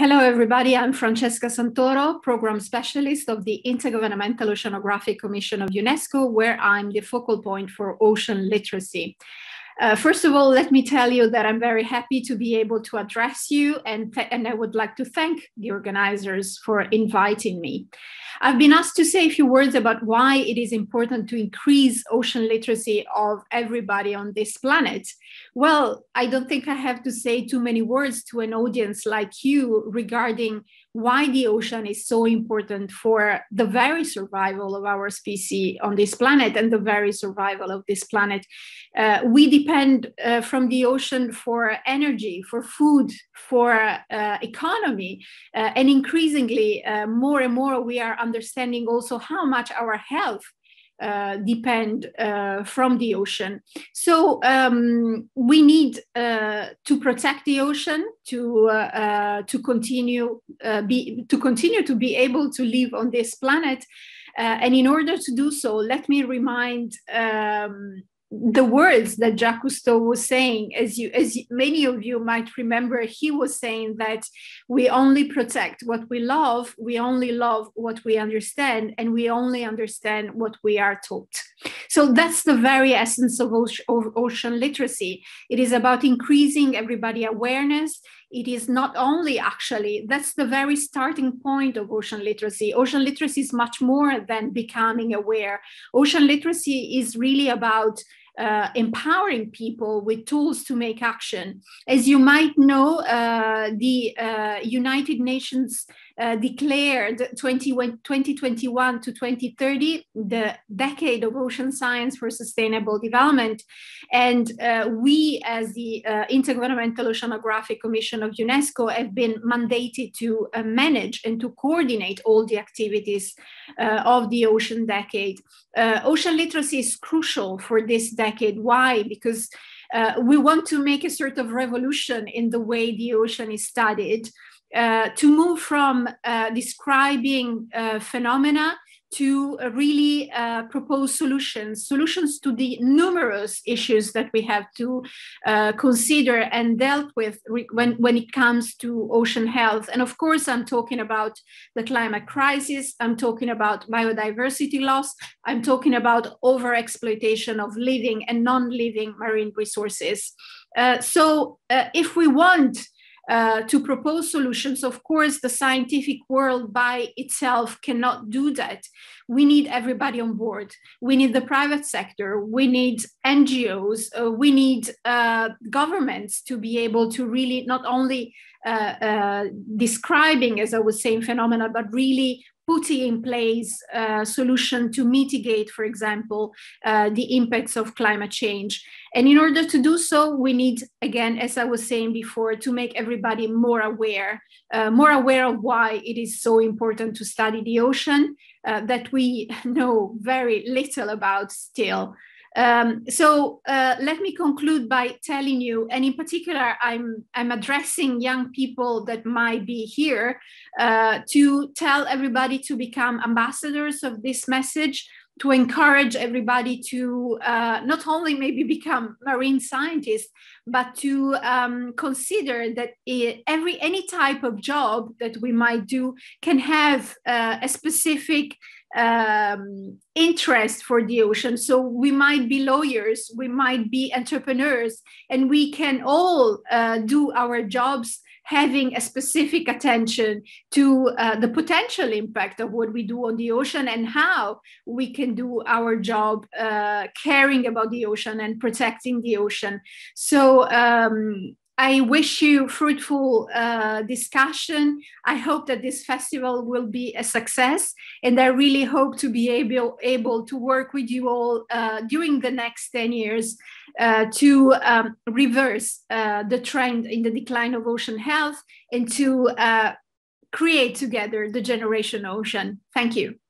Hello, everybody. I'm Francesca Santoro, Program Specialist of the Intergovernmental Oceanographic Commission of UNESCO, where I'm the focal point for ocean literacy. Uh, first of all, let me tell you that I'm very happy to be able to address you, and, and I would like to thank the organizers for inviting me. I've been asked to say a few words about why it is important to increase ocean literacy of everybody on this planet. Well, I don't think I have to say too many words to an audience like you regarding why the ocean is so important for the very survival of our species on this planet and the very survival of this planet. Uh, we depend uh, from the ocean for energy, for food, for uh, economy, uh, and increasingly, uh, more and more, we are understanding also how much our health uh, depend uh, from the ocean. So um, we need uh, to protect the ocean to uh, uh, to continue be to continue to be able to live on this planet. and in order to do so, let me remind um, the words that Jacques Cousteau was saying, as you, as many of you might remember, he was saying that we only protect what we love, we only love what we understand, and we only understand what we are taught. So that's the very essence of ocean, literacy. It is about increasing everybody awareness. It is not only actually, that's the very starting point of ocean literacy. Ocean literacy is much more than becoming aware. Ocean literacy is really about uh, empowering people with tools to make action. As you might know, uh, the uh, United Nations uh, declared 20, 2021 to 2030 the decade of ocean science for sustainable development. And uh, we, as the uh, Intergovernmental Oceanographic Commission of UNESCO, have been mandated to uh, manage and to coordinate all the activities uh, of the ocean decade. ocean literacy is crucial for this decade. Why? Because uh, we want to make a sort of revolution in the way the ocean is studied uh, to move from uh, describing uh, phenomena to really uh, propose solutions, solutions to the numerous issues that we have to uh, consider and dealt with when, when it comes to ocean health. And of course, I'm talking about the climate crisis, I'm talking about biodiversity loss, I'm talking about overexploitation of living and non-living marine resources. Uh, so if we want uh, to propose solutions. Of course, the scientific world by itself cannot do that. We need everybody on board. We need the private sector. We need NGOs. Uh, we need uh, governments to be able to really not only uh, uh, describing, as I was saying, phenomena, but really putting in place a solution to mitigate, for example, uh, the impacts of climate change. And in order to do so, we need, again, as I was saying before, to make everybody more aware, uh, more aware of why it is so important to study the ocean uh, that we know very little about still. Um, so uh, let me conclude by telling you, and in particular, I'm, I'm addressing young people that might be here uh, to tell everybody to become ambassadors of this message, to encourage everybody to uh, not only maybe become marine scientists, but to um, consider that every any type of job that we might do can have uh, a specific um, interest for the ocean. So we might be lawyers, we might be entrepreneurs, and we can all uh, do our jobs having a specific attention to uh, the potential impact of what we do on the ocean and how we can do our job uh, caring about the ocean and protecting the ocean. So um, I wish you fruitful uh, discussion. I hope that this festival will be a success, and I really hope to be able able to work with you all uh, during the next ten years uh, to um, reverse uh, the trend in the decline of ocean health and to uh, create together the generation ocean. Thank you.